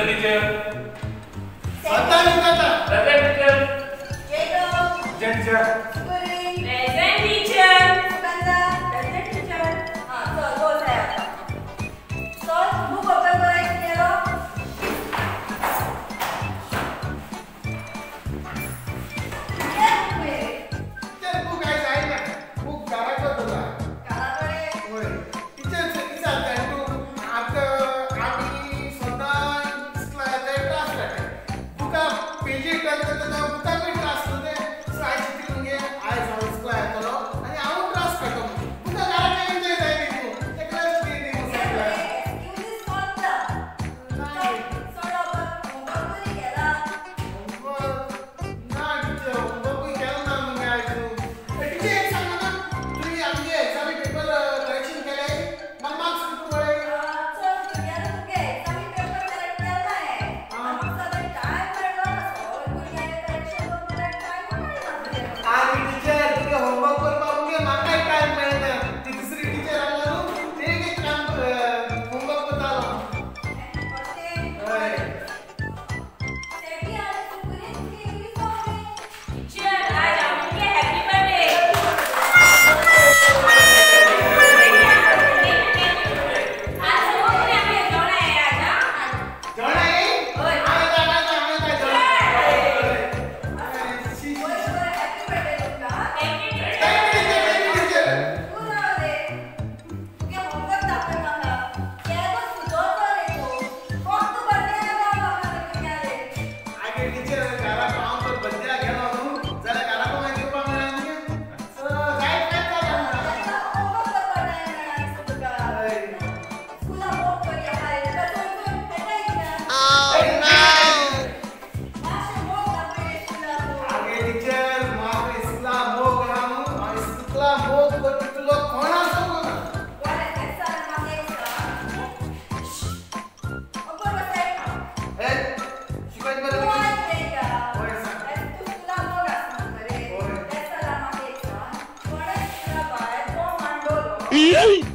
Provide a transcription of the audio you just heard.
Hello teacher. Santa Nikata. Hello teacher. Jacob. Jacob. घरा काम तो बन गेलो 咦？